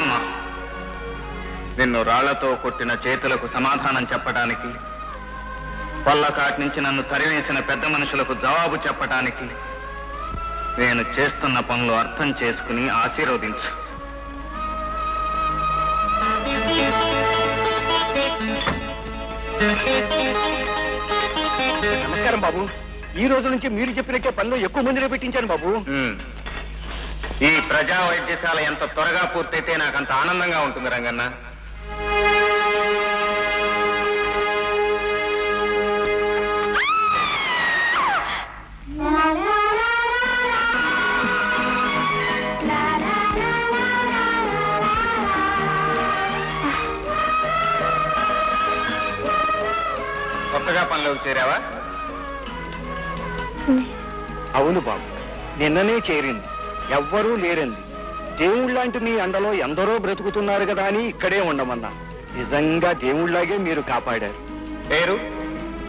రామ్మ నిన్ను రాళ్ళతో కొట్టిన చేతులకు సమాధానం చెప్పడానికి పల్లకాటి నుంచి నన్ను తరివేసిన పెద్ద మనుషులకు జవాబు చెప్పటానికి నేను చేస్తున్న పనులు అర్థం చేసుకుని ఆశీర్వదించు. నమస్కారం బాబు. ఈ రోజు నుంచి మీరు చెప్పినట్టే పనిలో ఎక్కువ మందిని పెట్టించాను బాబు. ఈ ప్రజా వైద్యశాల ఎంత త్వరగా పూర్తయితే నాకు అంత ఆనందంగా ఉంటుంది రంగన్న. కొత్తగా పనిలోకి చేరావా? అవును బాబు. నిన్ననే చేరింది. ఎవ్వరూ లేరంది దేవుళ్ళంటి మీ అండలో ఎందరో బ్రతుకుతున్నారు కదా అని ఇక్కడే ఉండమన్నా. నిజంగా దేవుళ్ళలాగే మీరు కాపాడారు. పేరు?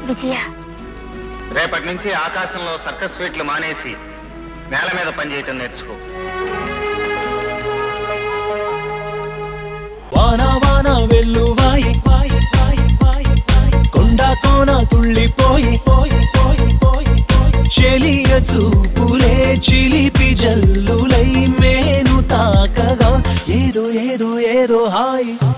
విజయ. రేపటి నుంచి ఆకాశంలో సర్కస్ స్వీట్లు మానేసి నేల మీద పనిచేయటం నేర్చుకో. వాన వాయి కొండ కోన పోయి చూపులే చిలిపి జల్లులై మేను తాకగా. ఏదో ఏదో ఏదో హాయి.